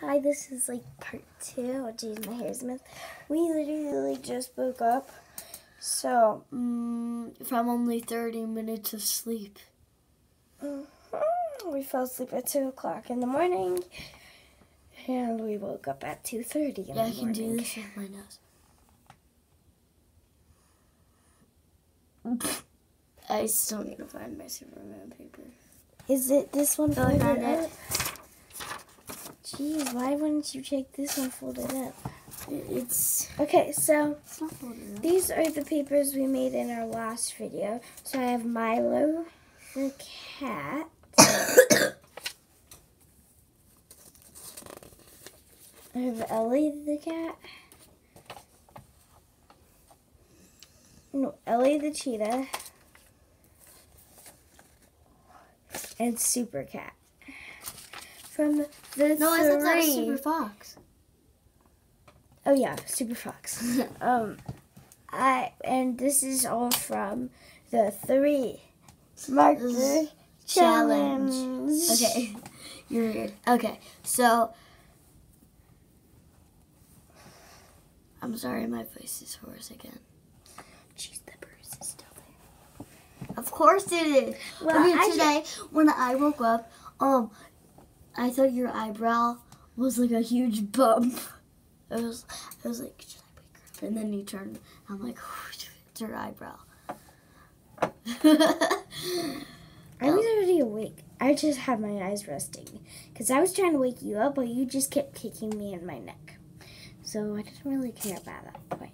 Hi, this is like part two. Oh, geez, my hair's a mess. We literally just woke up. So, Mm, from only 30 minutes of sleep. mhm, we fell asleep at 2 o'clock in the morning. And we woke up at 2.30 in Yeah, I can do this with my nose. I still need to find my Superman paper. Is it this one Oh, I found it. Jeez, why wouldn't you take this one folded up? It's, Okay, so it's not these are the papers we made in our last video. So I have Milo the cat. I have Ellie the cat. No, Ellie the cheetah. And Super Cat. From the No, I thought that was Super Fox. Oh yeah, Super Fox. um, I and this is all from the three marker challenge. challenge. Okay, you're weird. Okay, so I'm sorry, my voice is hoarse again. Jeez, the bruise is still there. Of course it is. Well, I ju- today when I woke up, um, I thought your eyebrow was like a huge bump. It was, I was like, should I wake her up? And then you turned. I'm like, it's her eyebrow. I was already awake. I just had my eyes resting because I was trying to wake you up, but you just kept kicking me in my neck. So I didn't really care about that point.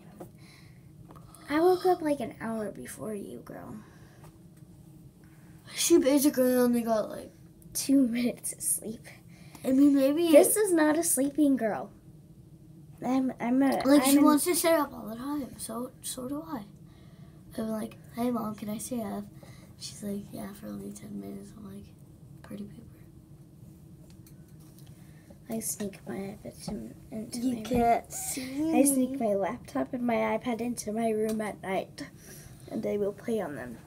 I woke up like an hour before you, girl. she basically only got like. Two minutes of sleep. I mean, maybe This is not a sleeping girl. I'm I'm a Like I'm she an- wants to stay up all the time. So so do I. I'm like, hey mom, can I stay up? She's like, yeah, for only ten minutes. I'm like, pretty paper. I sneak my iPad in- into You my room. can't see. I sneak my laptop and my iPad into my room at night, and I will play on them.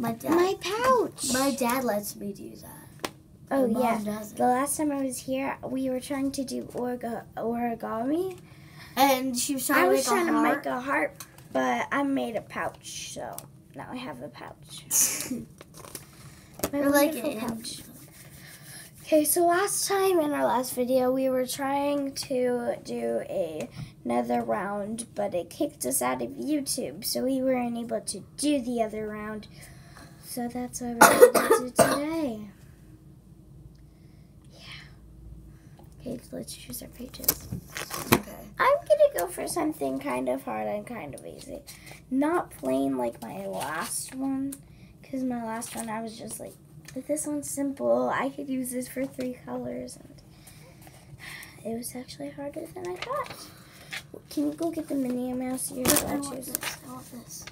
My dad. My pouch. My dad lets me do that. oh yeah. doesn't. The last time I was here, we were trying to do origami. And she was trying I to was make trying a to make a heart, but I made a pouch, so now I have a pouch. Or like an pouch. Okay, so last time in our last video, we were trying to do a, another round, but it kicked us out of YouTube, so we weren't able to do the other round. So that's what we're going to do today. Yeah. Okay, let's choose our pages. Okay. I'm gonna go for something kind of hard and kind of easy. Not plain like my last one, because my last one I was just like, this one's simple, I could use this for three colors, and it was actually harder than I thought. Can you go get the Minnie Mouse? You're I gonna want choose this. I want this.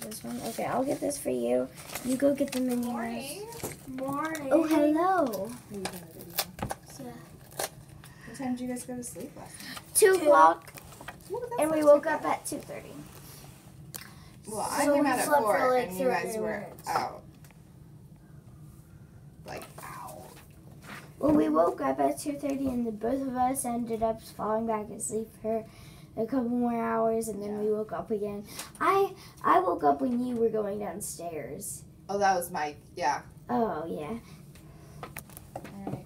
This one. Okay, I'll get this for you. You go get the Minnie Mouse. Morning. Oh, hello. Are you done the video? Yeah. What time did you guys go to sleep last night? Two o'clock, and we woke up at two thirty. Well, I So came out at slept for, four, like, and you guys were out. Like out. Well, we woke up at 2.30 and the both of us ended up falling back asleep for a couple more hours and then we woke up again. I I woke up when you were going downstairs. Oh, that was Mike. Yeah. Oh, yeah. Alright.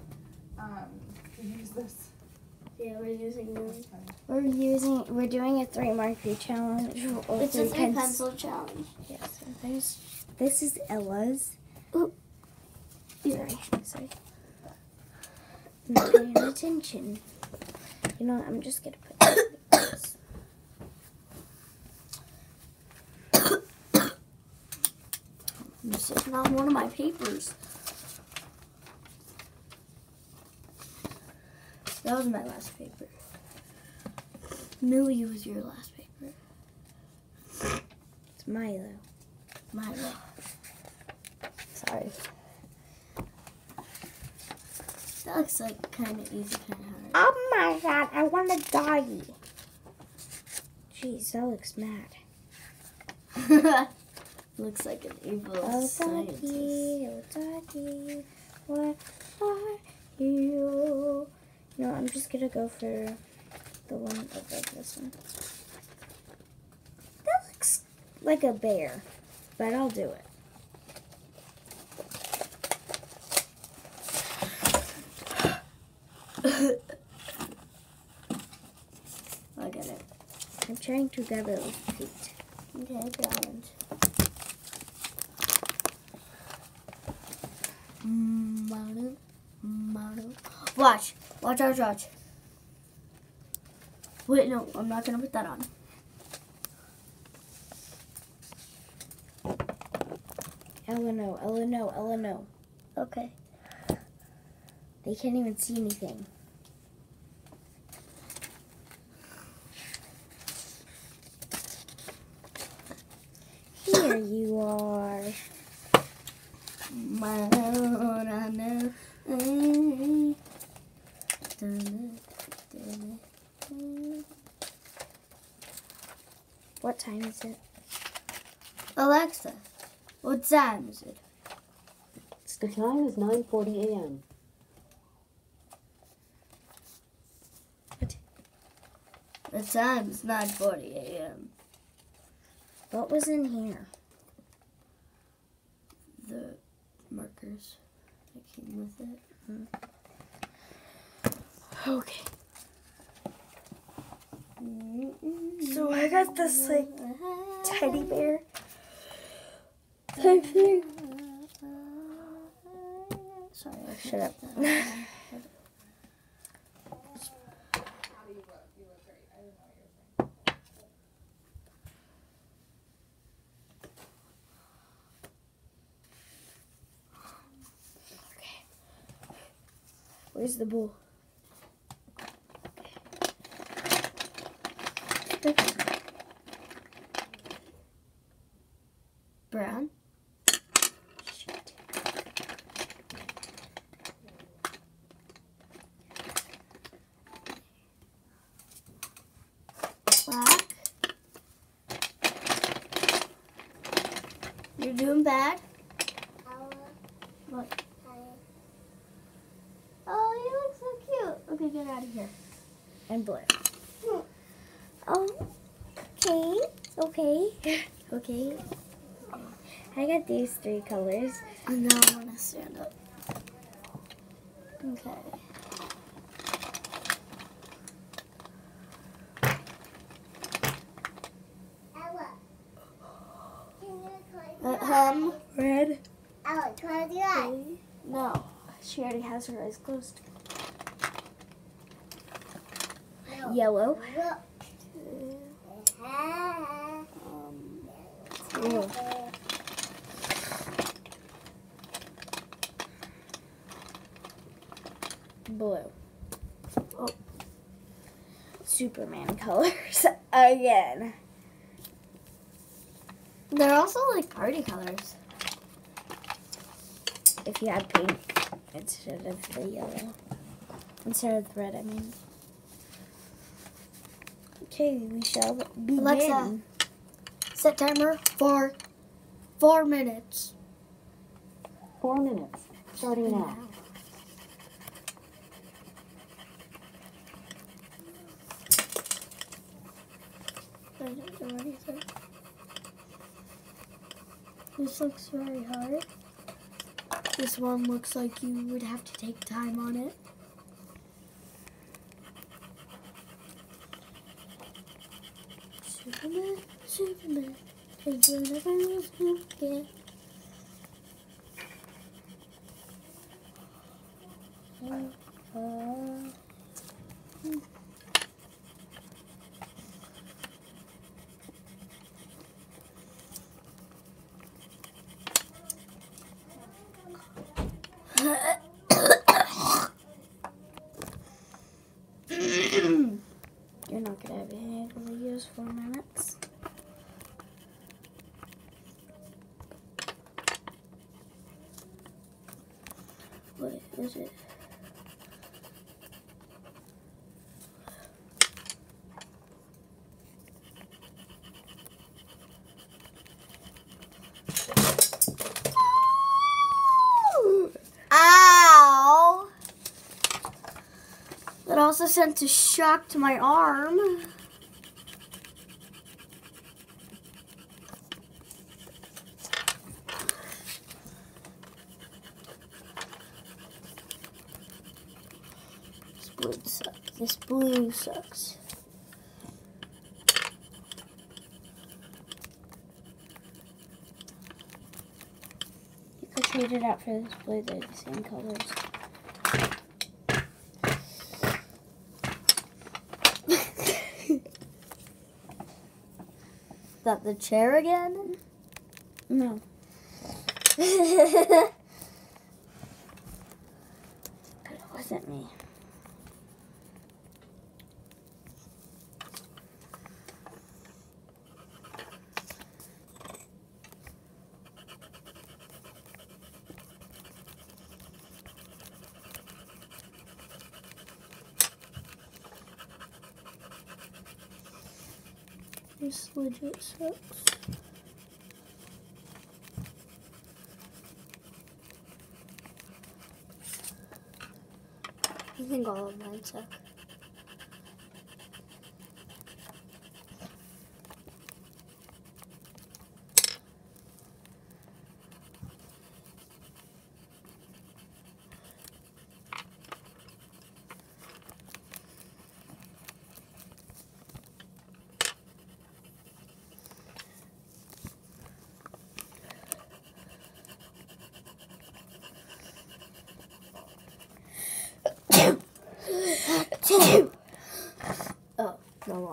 Um, use this. Yeah, we're using this. We're using, we're doing a three marker challenge. It's a three three pens- pencil challenge. Yes, and there's, this is Ella's. Ooh. Sorry, sorry. I'm not paying attention. You know what, I'm just gonna put this. I'm sitting on one of my papers. That was my last paper. Millie was your last paper. It's Milo. Milo. Sorry. That looks like kind of easy, kind of hard. Oh my god, I want a doggy. Jeez, that looks mad. looks like an evil Oh scientist. doggy, oh doggy, what are you? No, I'm just gonna go for the one above this one. That looks like a bear, but I'll do it. I get it. I'm trying to grab it with feet. Okay, balance. Watch, watch, watch, watch. Wait, no, I'm not gonna put that on. Ella no, Ella no, Ella no. Okay. They can't even see anything. Here you are. Manu, What time is it? Alexa, what time is it? It's the time is 9:40 a.m. The time is 9:40 a.m. What was in here? The markers that came with it. Mm. Okay. So I got this like teddy bear type thing. Sorry, I Shut up. How do you look? You look great. I didn't know what you were saying. Where's the bull? Brown. Shit. Black. You're doing bad. What? Oh, you look so cute. Okay, get out of here. And blue. Oh, okay, okay, okay. I got these three colors. And now I want to stand up. Okay. Uh, hum. Red. Alex, what do you? No. She already has her eyes closed. No. Yellow. Um, Ew. Blue. Oh. Superman colors again. they're also like party colors. If you had pink instead of the yellow. Instead of the red, I mean. Okay, we shall begin. Alexa. Set timer for four minutes. Four minutes, starting now. I don't do anything. This looks very hard. This one looks like you would have to take time on it. Superman, Superman, take whatever you get. Uh, you're not gonna be able to use four minutes. What is it? Ow! That also sent a shock to my arm. This blue sucks. This blue sucks. You could trade it out for this blue. They're the same colors. Is that the chair again? No. but it wasn't me. This legit sucks. I think all of mine suck. Oh, no more.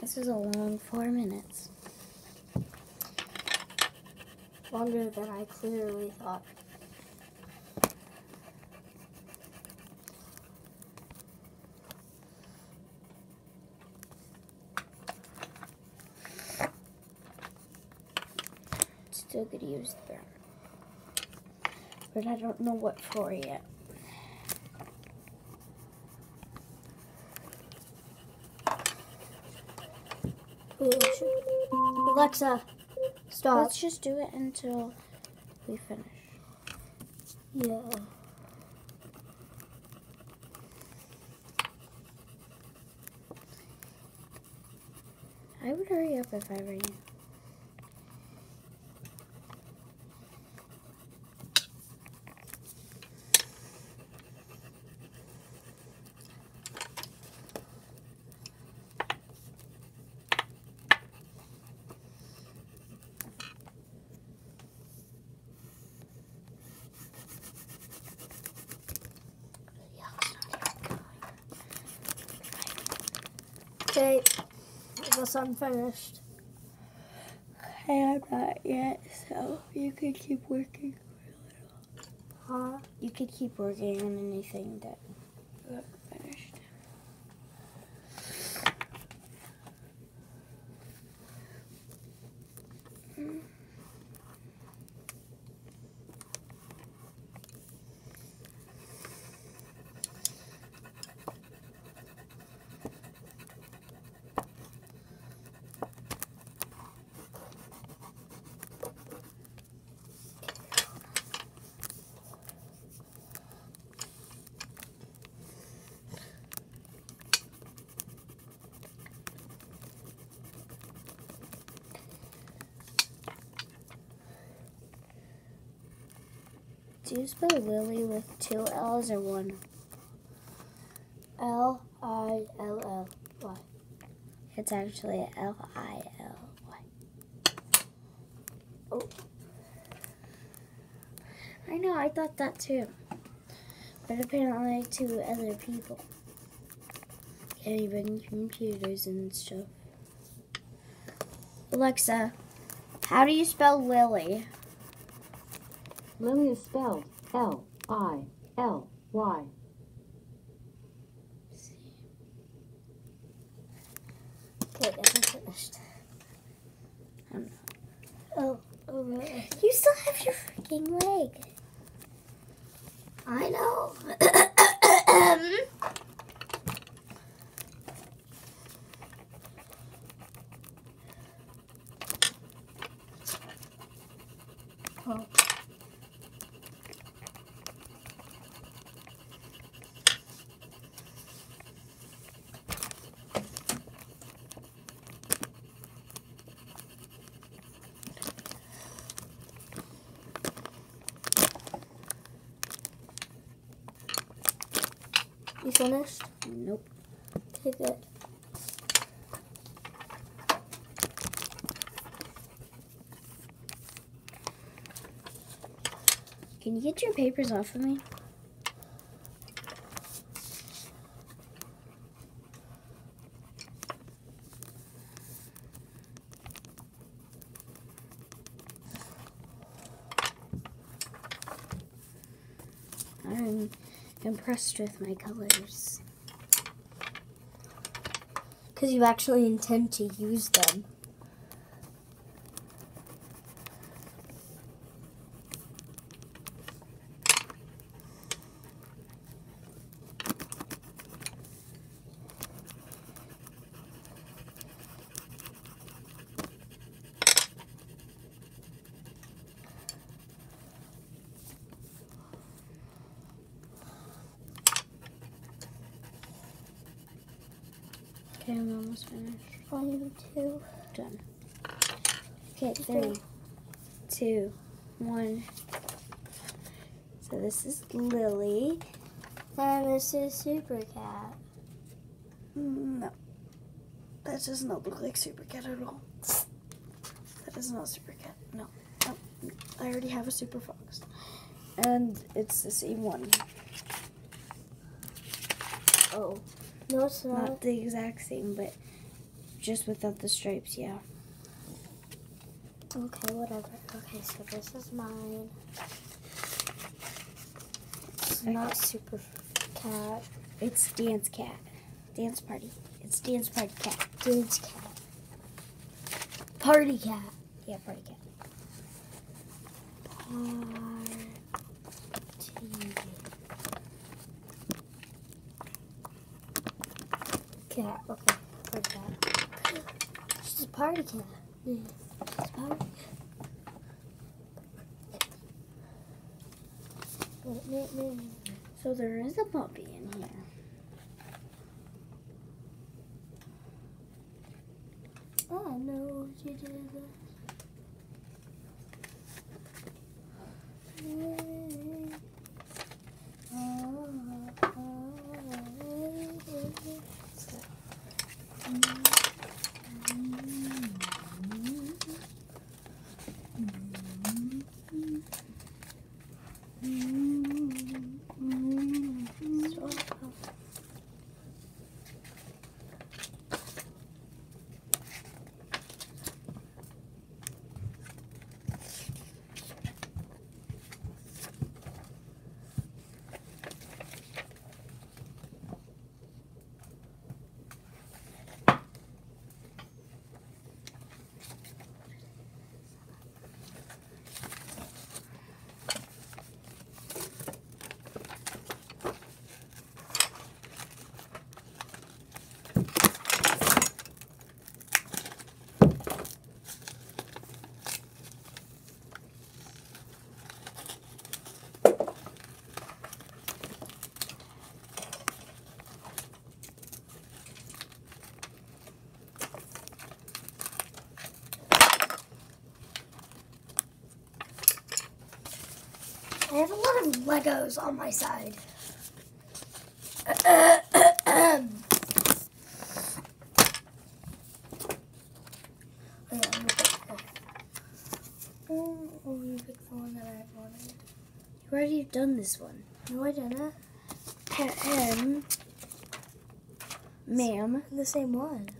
This is a long four minutes. Longer than I clearly thought. Still could use them. But I don't know what for yet. Alexa, stop. Let's just do it until we finish. Yeah. I would hurry up if I were you. Okay. I guess I'm. Hey, I'm not yet, so you could keep working. Huh? You could keep working on anything that you haven't finished. Do you spell Lily with two L's or one? L I L L Y. It's actually L I L Y. Oh. I know, I thought that too. But apparently to other people. And even computers and stuff. Alexa, how do you spell Lily? Lily is spelled L I L Y. Okay, I'm finished. Oh, oh, really? You still have your freaking leg. I know. Um, finished? Nope. Okay, good. Can you get your papers off of me? I'm impressed with my colors. Because you actually intend to use them. Okay, I'm almost finished. I am too. Done. Okay, three, two, one. So this is Lily. Is Super Cat. Mm, no. That does not look like Super Cat at all. That is not Super Cat. No. no. I already have a Super Fox. And it's the same one. Oh. No, it's not. Not the exact same, but just without the stripes, yeah. Okay, whatever. Okay, so this is mine. It's not Super Cat. It's Dance Cat. Dance Party. It's Dance Party Cat. Dance Cat. Party Cat. Yeah, Party Cat. Party. Cat. Okay, party cat. She's a party cat. Yeah. Party cat. So there is a puppy in here. Oh, I know what you did. I have a lot of Legos on my side. Yeah, let me pick. Oh, you the one that I wanted. You already have done this one. No, I didn't. Um, ma'am. The same one.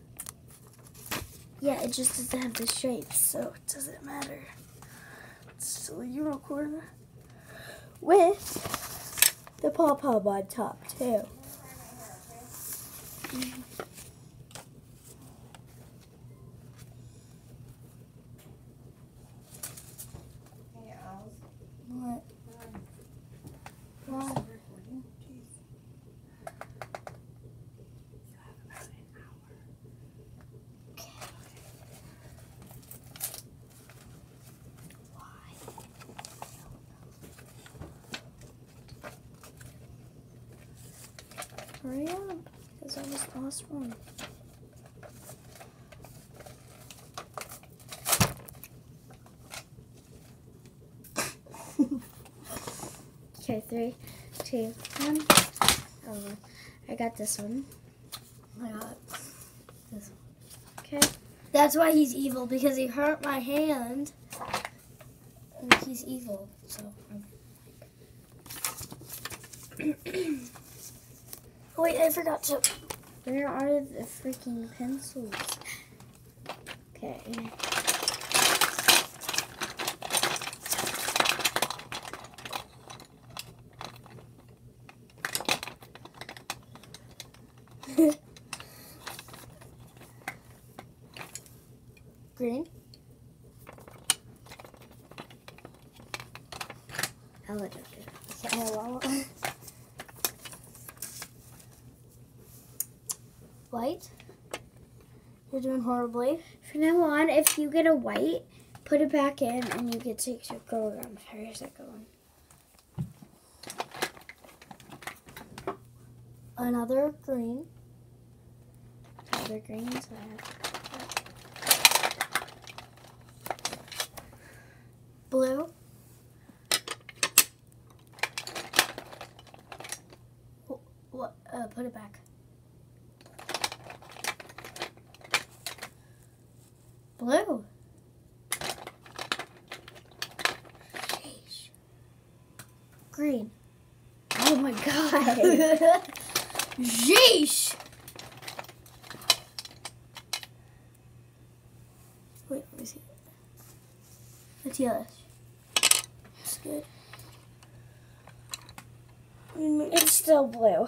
Yeah, it just doesn't have the stripes, so it doesn't matter. It's still a unicorn with the pom on top too. Hurry up, because I was the last one. okay, three, two, one. Oh, I got this one. I got. Okay. That's why he's evil because he hurt my hand. And he's evil. So. Um. Oh, wait, I forgot to. Where are the freaking pencils? Okay. Green. I'll let you do it. Okay, well. White. You're doing horribly. From now on, if you get a white, put it back in and you get to go around. Hurry, second one. Another green. Other greens. I have Blue. What? Uh, put it back. Blue. Sheesh. Green. Oh Jeesh. Wait, let me see. It's yellowish. It's good. Mm, it's still blue.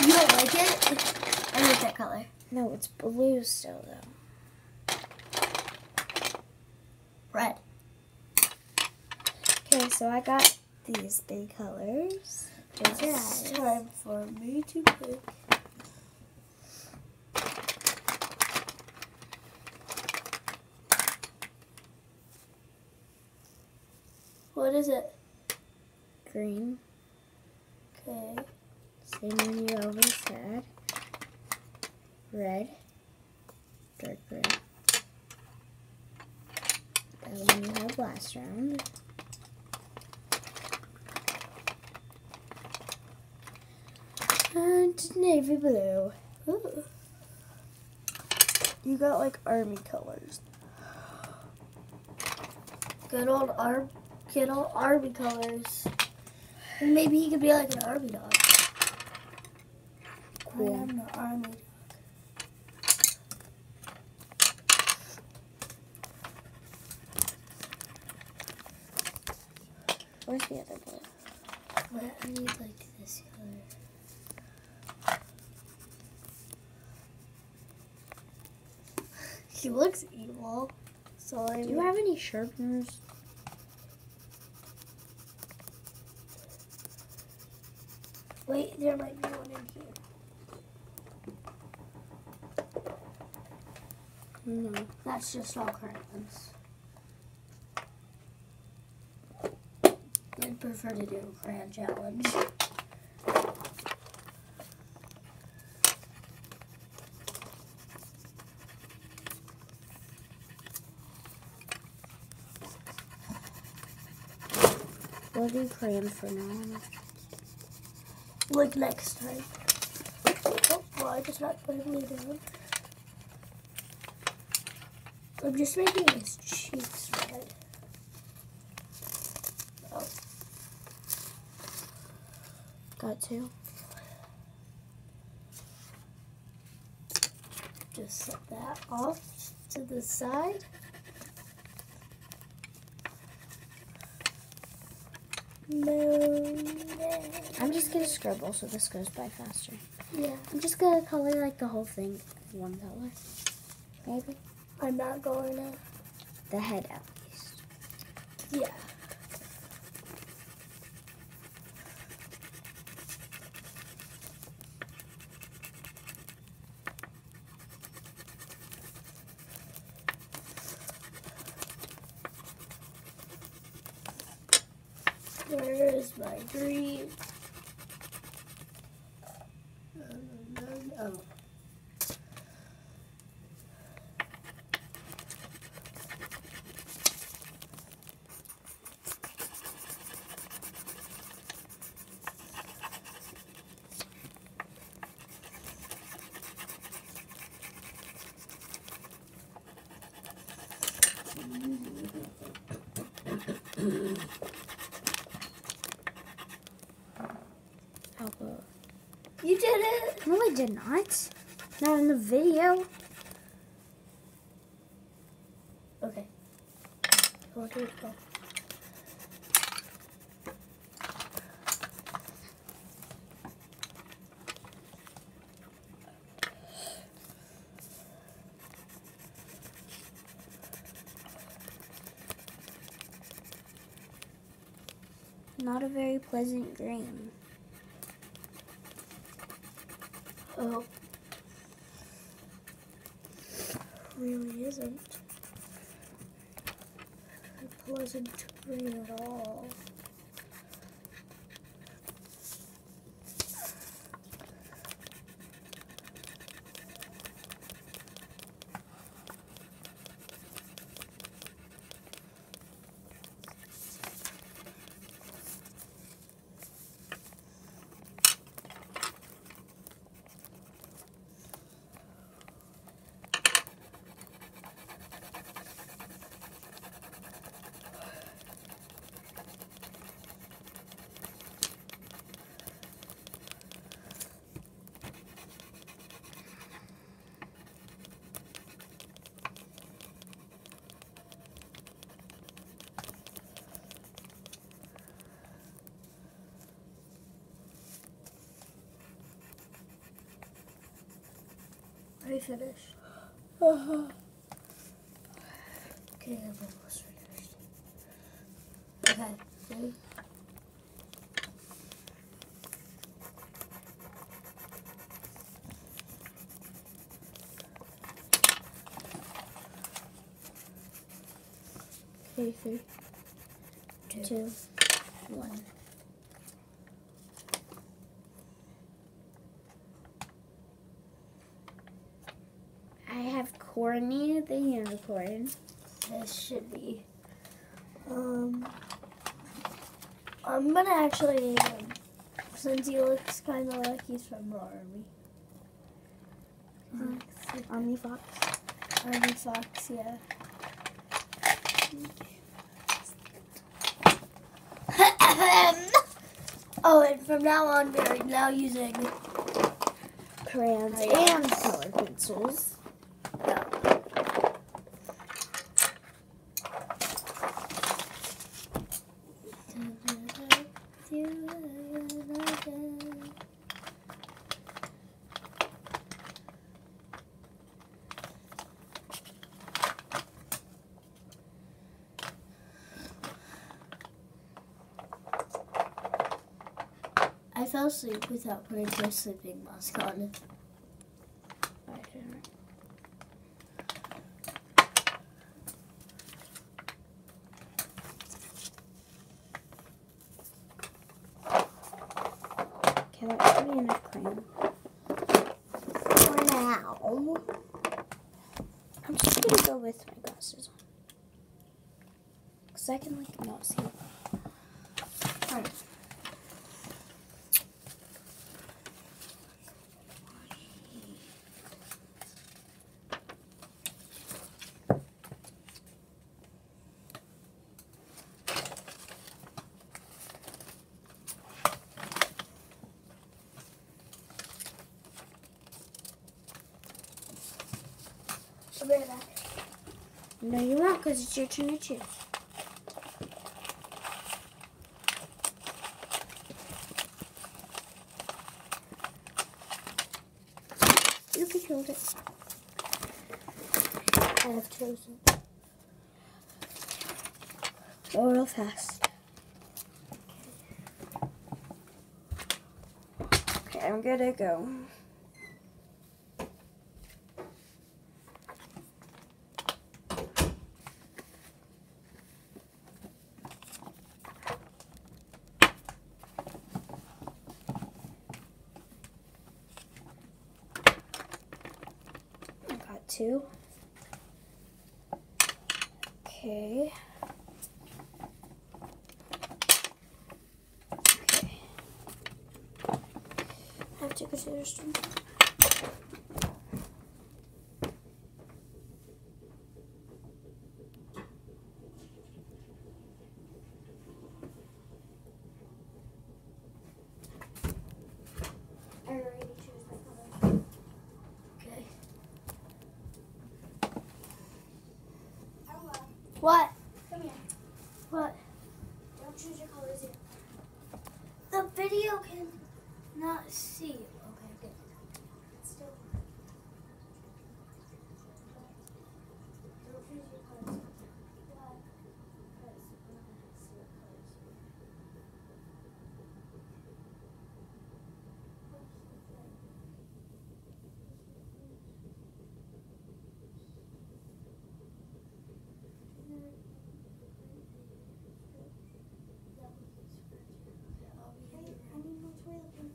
You don't like it? I like that color. No, it's blue still though. Red. Okay, so I got these big colors. It's eyes. time for me to pick. What is it? Green. Okay. Same one you always said. Red. Dark red. That one you had last round. And navy blue. Ooh. You got like army colors. Good old Ar good old Arby colors. And maybe he could be like an Arby dog. Cool. I am the army dog. Where's the other blue? But I need like this color. He looks evil. So I Do you have any sharpeners? wait, there might be one in here. No. That's just all crayons. I'd prefer to do a crayon challenge. We'll do crayon for now. Like next time. Oh, well, I just knocked my blue down. I'm just making his cheeks red. Oh, Got two. just set that off to the side. I'm just gonna scribble so this goes by faster. Yeah, I'm just gonna color like the whole thing one color. Maybe. I'm not going to. The head at least. Yeah. Where is my green? How about? You did it. No, I did not. Not in the video. Okay. Not a very pleasant green. Oh. A pleasant green at all. You finished? Uh-huh. Okay, I'm almost finished. Okay, ready? Okay, three, Two. two, one. I have Corny the unicorn. This should be. Um, I'm gonna actually, um, since he looks kind of like he's from the army. Hmm. Omnifox. Army Fox, yeah. oh, and from now on, we're now using. Crayons and color pencils. Fell asleep without putting my sleeping mask on. I didn't. Okay, that should be enough crayon. For now. I'm just gonna go with my glasses on. Cause I can like not see. Alright. I'll be right back. No, you won't, cause it's your turn to choose. You can hold it. I have chosen. Go real fast. Okay, I'm gonna go. I got two. Okay. Okay. I have to go to the restroom. What? Come here. What? Don't choose your colors yet. The video can not see. Okay, good. Still. Don't choose your colors. Why? Because I'm not gonna see your colors. Hey, I need more toilet paper.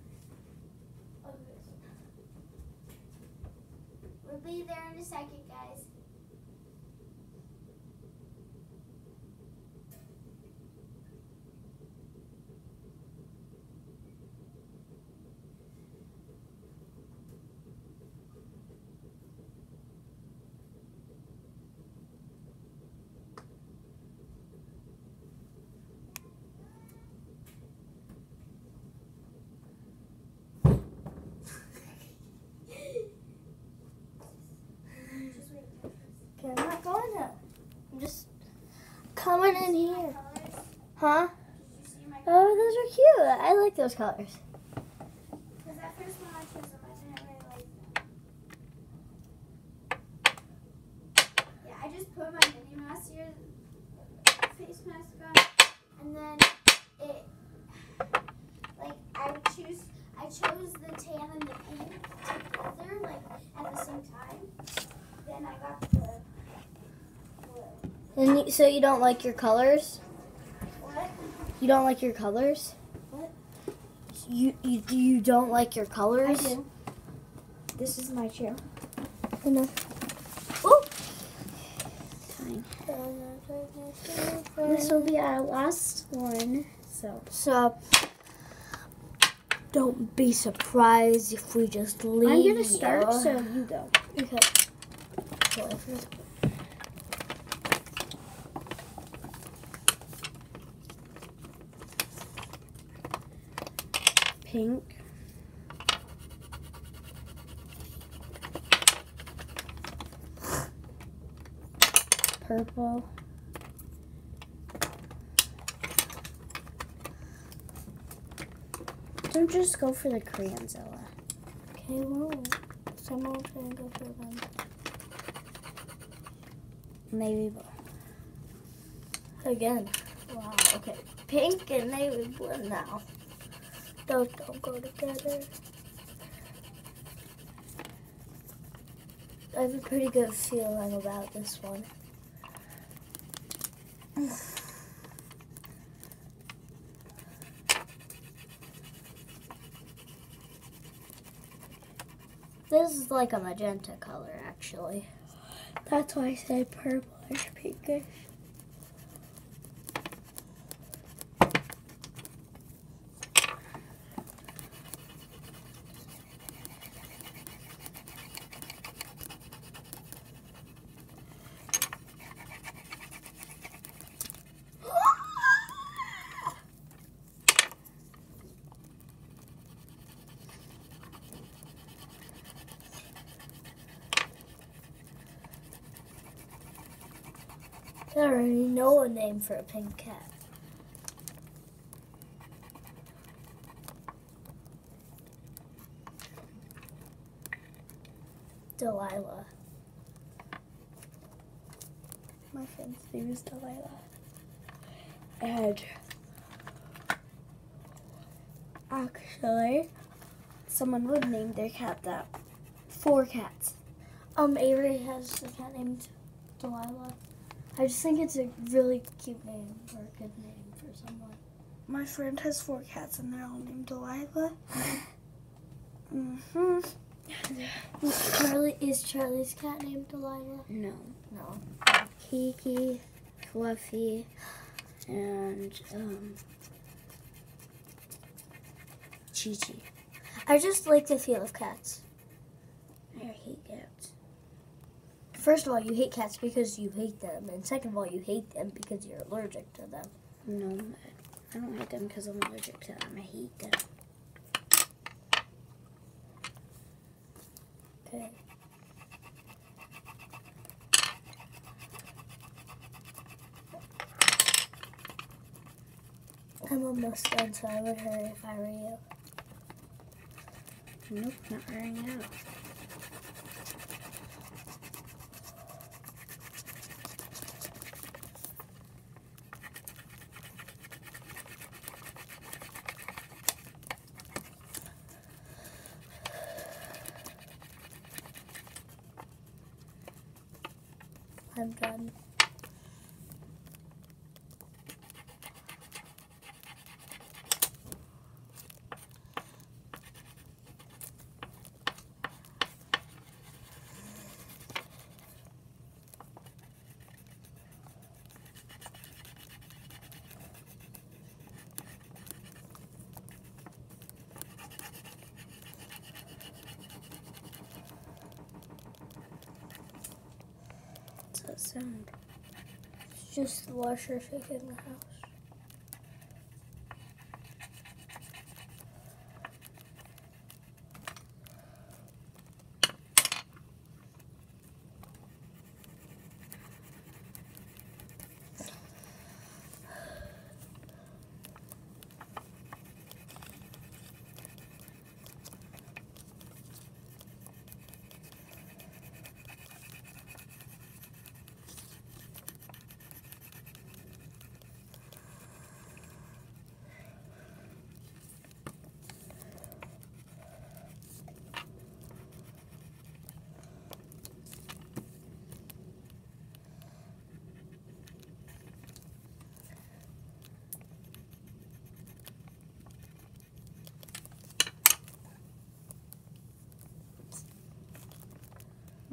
We'll be there in a second, coming in here. Huh? Did you see my Oh, those are cute. I like those colors. Because that first one I chose them, I didn't really like them. Yeah, I just put my Minnie Mouse ear face mask on, and then it, like, I would choose, I chose the tan and the pink together, like, at the same time. Then I got the And you, so you don't like your colors? What? You don't like your colors? What? You you you don't like your colors? I do. This is my chair. Know. Fine. This will be our last one, so. So don't be surprised if we just leave. I'm gonna start, so you go. Okay. Pink. Purple. Don't just go for the crayons, Ella. Okay, well, someone's gonna go for them. Navy blue. Again. Wow. Okay. Pink and navy blue now. Those don't go together. I have a pretty good feeling about this one. This is like a magenta color, actually. That's why I say purplish pinkish. I already name for a pink cat. Delilah. My friend's name is Delilah. And actually, someone would name their cat that. Four cats. Um, Avery has a cat named Delilah. I just think it's a really cute name or a good name for someone. My friend has four cats and they're all named Delilah. mm-hmm. Is Charlie is Charlie's cat named Delilah? No. No. Kiki, Fluffy, and um, Chi Chi. I just like the feel of cats. I hate cats. First of all, you hate cats because you hate them, and second of all, you hate them because you're allergic to them. No, I don't hate them because I'm allergic to them. I hate them. Okay. I'm almost done, so I would hurry if I were you. Nope, not hurrying out. That sound? It's just the washer shaking the house.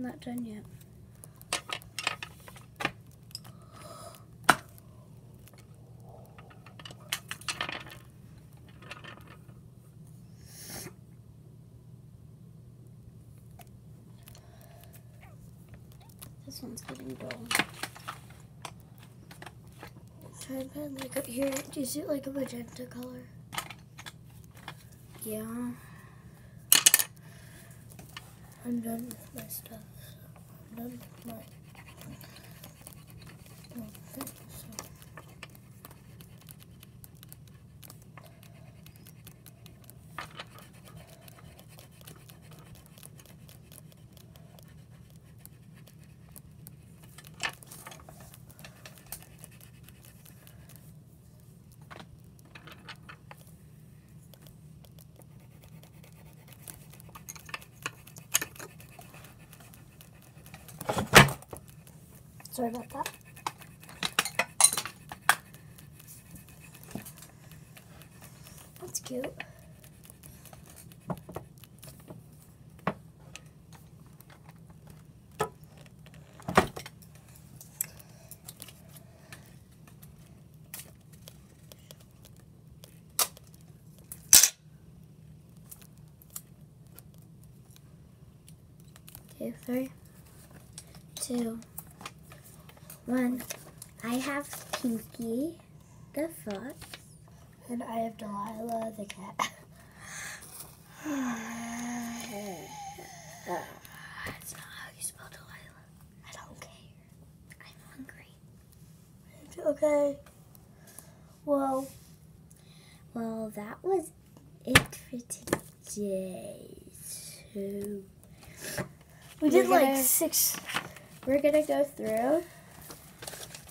Not done yet. This one's getting dull. Try and find like up here. Do you see it like a magenta color? Yeah. I'm done with my stuff. So I'm done with my. my thing, so. Sorry about that. That's cute. Okay, three, two, one. I have Pinky, the fox. And I have Delilah the cat. That's not how you spell Delilah. I don't care. I'm hungry. Okay. Well, Well, that was it for today. So we did like gonna- six. we're gonna go through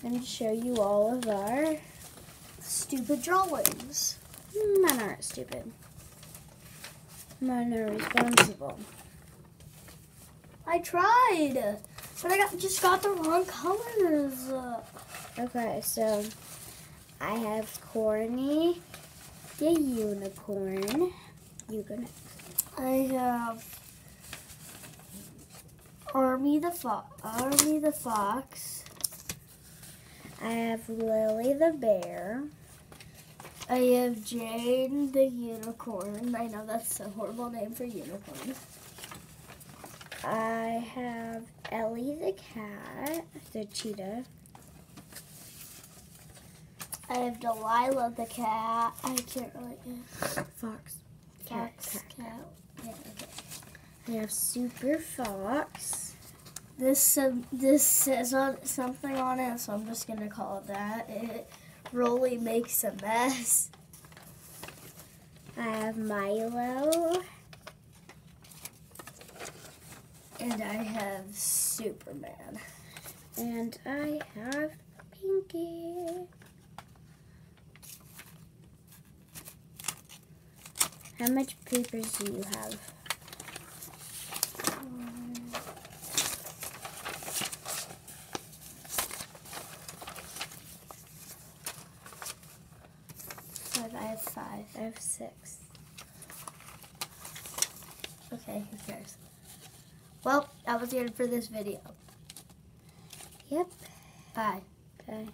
and show you all of our. stupid drawings. Mine aren't stupid. Mine are responsible. I tried, but I got just got the wrong colors. Okay, so I have Corny, the unicorn. You gonna I have Army the fo- Army the fox. I have Lily the bear. I have Jane the unicorn. I know that's a horrible name for unicorn. I have Ellie the cat, the cheetah. I have Delilah the cat. I can't really. Fox. Fox cat. Yeah, okay. I have Super Fox. This um, this says on something on it, so I'm just gonna call it that. It really makes a mess. I have Milo. And I have Superman. And I have Pinky. How much papers do you have? I have five. I have six. Okay, who cares? Well, that was the end for this video. Yep. Bye. Okay.